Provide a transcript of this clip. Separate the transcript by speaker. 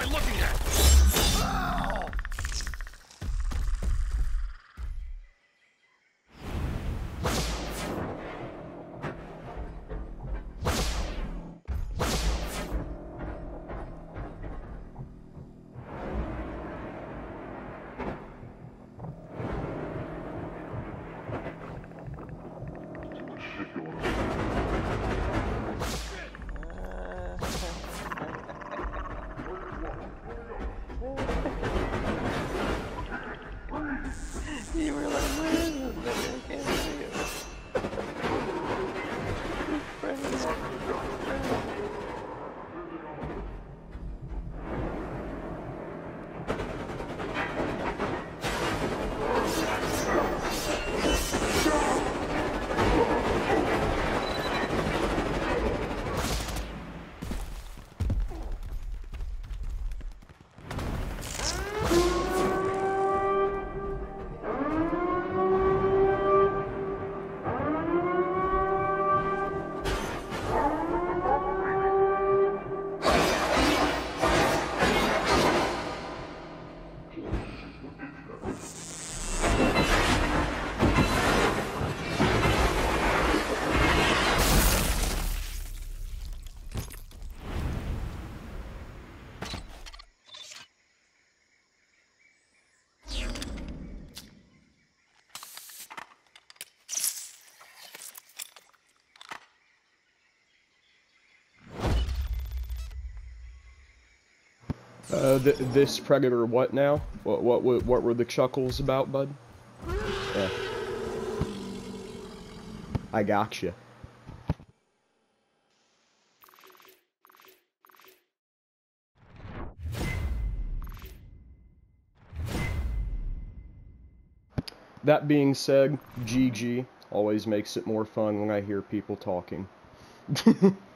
Speaker 1: I looking at? Where is
Speaker 2: Uh, th this predator, what now? What, what, what, what were the chuckles about, bud? Yeah. I gotcha. That being said, GG always makes it more fun when I hear people talking.